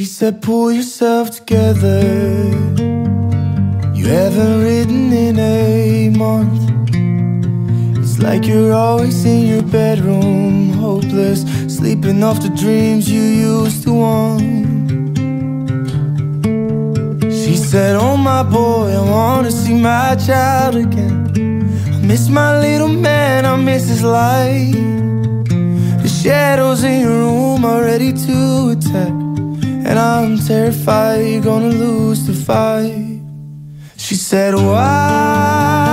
She said, pull yourself together. You haven't written in a month. It's like you're always in your bedroom, hopeless, sleeping off the dreams you used to want. She said, Oh my boy, I wanna see my child again. I miss my little man, I miss his light. The shadows in your room are ready to attack. And I'm terrified you're gonna lose the fight. She said, Why?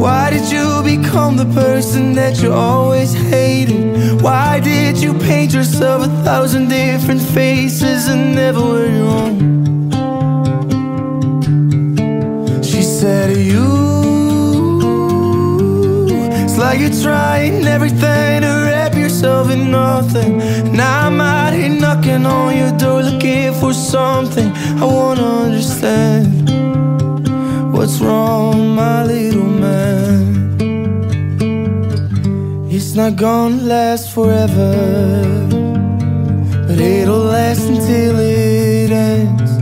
Why did you become the person that you always hated? Why did you paint yourself a thousand different faces and never wear your own? She said, You It's like you're trying everything to wrap yourself in nothing Now I'm out here knocking on your door looking for something I wanna understand What's wrong, my little man? It's not gonna last forever But it'll last until it ends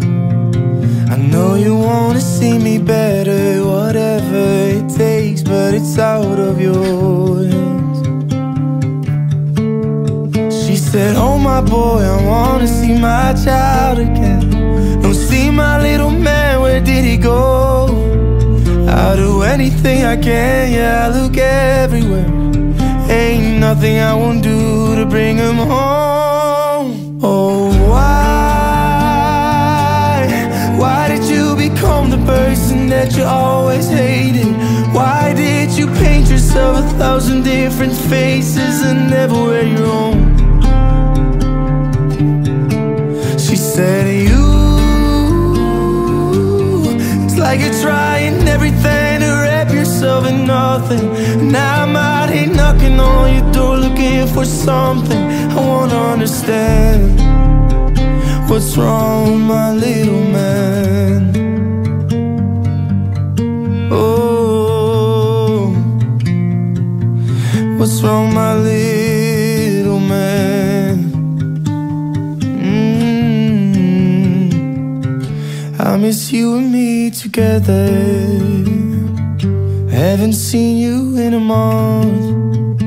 I know you wanna see me better Whatever it takes But it's out of your said, oh my boy I wanna see my child again Don't see my little man Where did he go? I'll do anything I can Yeah, I look everywhere Ain't nothing I won't do To bring him home Oh, why? Why did you become the person that you always hated? Why did you paint yourself a thousand different faces and never wear your own? Said you. It's like you're trying everything to wrap yourself in nothing. Now I'm out here knocking on your door looking for something. I wanna understand What's wrong, my little man? Oh, what's wrong, my little I miss you and me together. Haven't seen you in a month.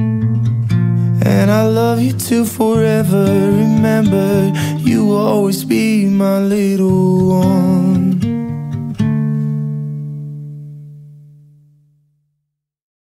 And I love you too forever. Remember, you will always be my little one.